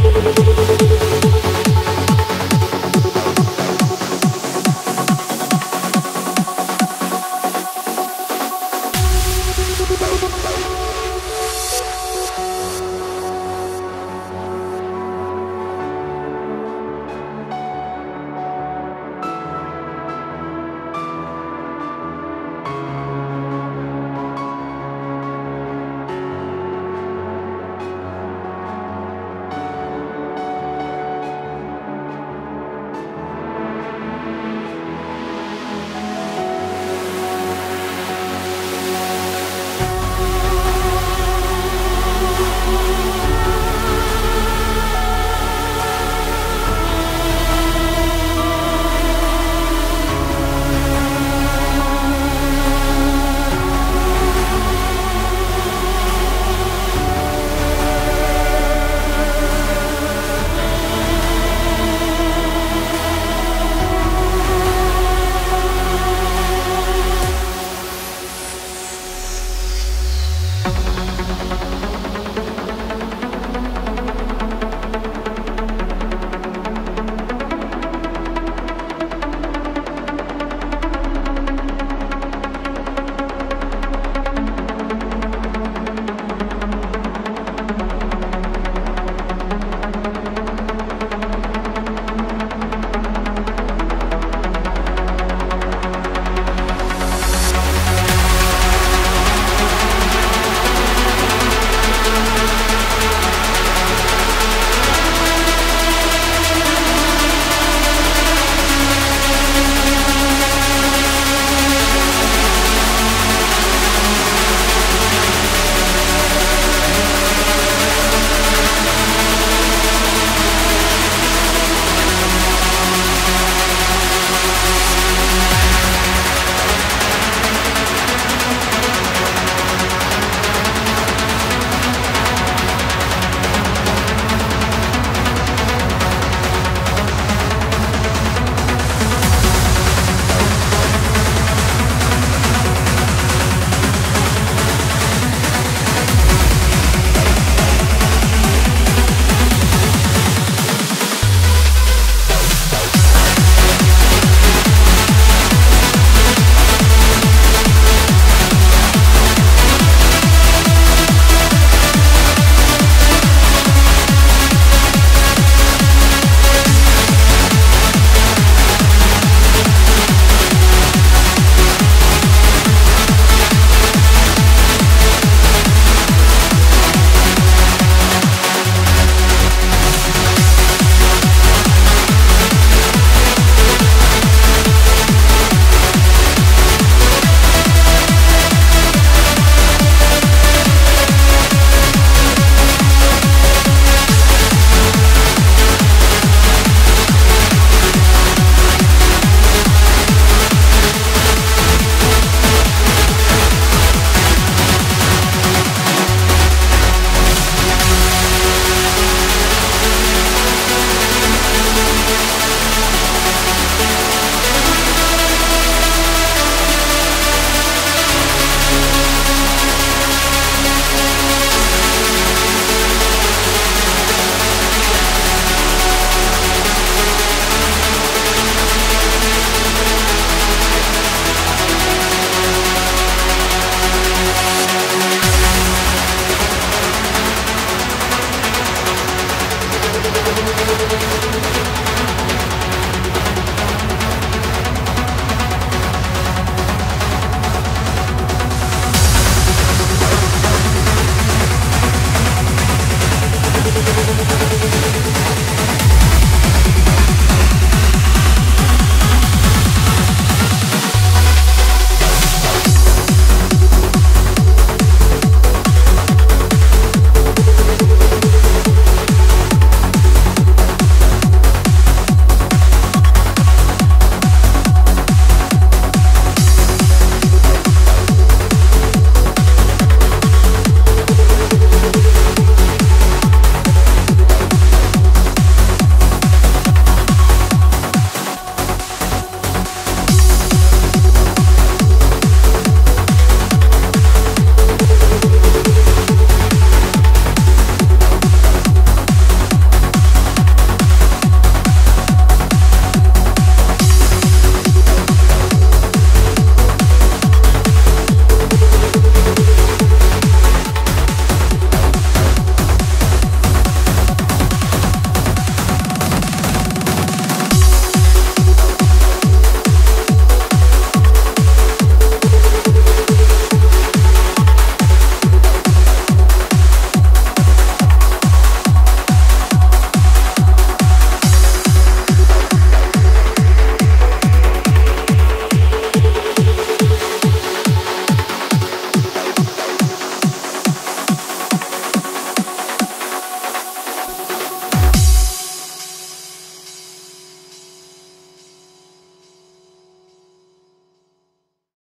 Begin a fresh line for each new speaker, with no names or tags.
どこどこどこ Música